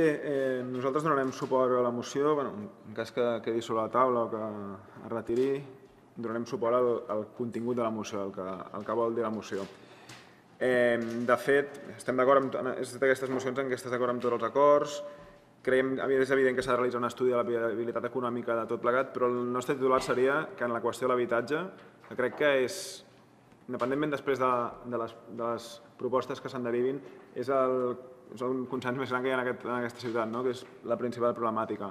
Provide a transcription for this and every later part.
Eh, nosaltres donarem suport a la moció, bueno, en cas que quedi sobre la taula o que es retiri, donarem suport al, al contingut de la moció, al que, al que vol dir la moció. Eh, de fet, estem d'acord amb és d'aquestes mocions en què estàs d'acord amb tots els acords, creiem, és evident que s'ha de realitzar un estudi de la viabilitat econòmica de tot plegat, però el nostre titular seria que en la qüestió de l'habitatge, que crec que és, independentment després de, de, les, de les propostes que se'n derivin, és el és un consens més gran que hi ha en, aquest, en aquesta ciutat, no? que és la principal problemàtica.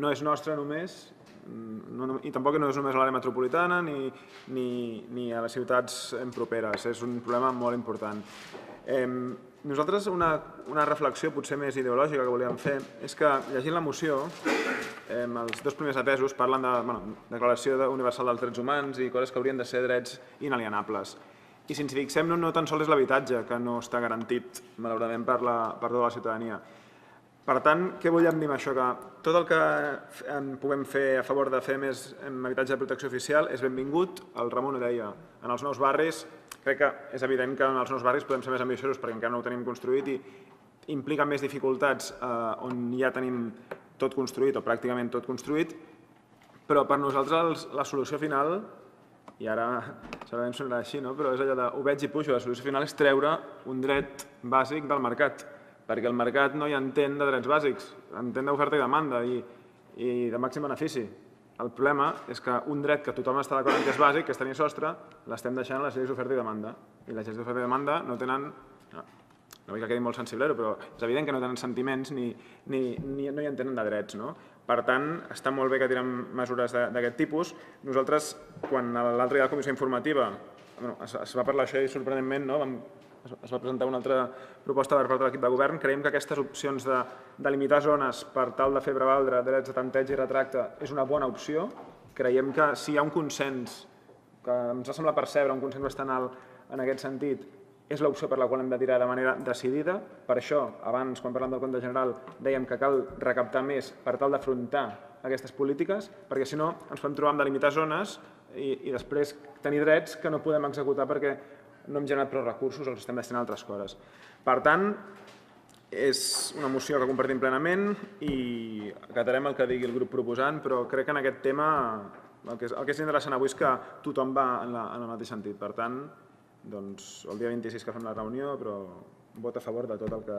No és nostra només, no, no, i tampoc no és només a l'àrea metropolitana ni, ni, ni a les ciutats properes, és un problema molt important. Eh, nosaltres una, una reflexió potser més ideològica que volíem fer és que llegint la moció eh, els dos primers atesos parlen de bueno, Declaració Universal dels Drets Humans i coses que haurien de ser drets inalienables. I si ens fixem, no, no tan sols és l'habitatge, que no està garantit, malauradament, per, la, per tota la ciutadania. Per tant, què volem dir amb això? Que tot el que puguem fer a favor de fer més habitatge de protecció oficial és benvingut, el Ramon ho deia, en els nous barris, crec que és evident que en els nous barris podem ser més ambiciosos perquè encara no ho tenim construït i implica més dificultats eh, on ja tenim tot construït o pràcticament tot construït, però per nosaltres la solució final i ara segurament sonarà així, no? però és allò de ho veig i pujo, la solució final és treure un dret bàsic del mercat, perquè el mercat no hi entén de drets bàsics, entén d'oferta i demanda i, i de màxim benefici. El problema és que un dret que tothom està d'acord que és bàsic, que és tenir sostre, l'estem deixant a les lleis d'oferta i demanda. I les lleis d'oferta i demanda no tenen no, vull que quedi molt sensiblero, però és evident que no tenen sentiments ni, ni, ni no hi entenen de drets. No? Per tant, està molt bé que tirem mesures d'aquest tipus. Nosaltres, quan l'altre dia la comissió informativa bueno, es, es va parlar això i sorprenentment no? Vam, es va presentar una altra proposta per part de l'equip de govern. Creiem que aquestes opcions de, de limitar zones per tal de fer prevaldre drets de tanteig i retracte és una bona opció. Creiem que si hi ha un consens, que ens ha semblat percebre un consens bastant alt en aquest sentit, és l'opció per la qual hem de tirar de manera decidida. Per això, abans, quan parlàvem del compte general, dèiem que cal recaptar més per tal d'afrontar aquestes polítiques, perquè si no ens podem trobar amb de limitar zones i, i després tenir drets que no podem executar perquè no hem generat prou recursos o els estem destinant a altres coses. Per tant, és una moció que compartim plenament i acatarem el que digui el grup proposant, però crec que en aquest tema el que és, el que és interessant avui és que tothom va en, la, en el mateix sentit. Per tant, doncs, el dia 26 que fem la reunió, però vot a favor de tot el que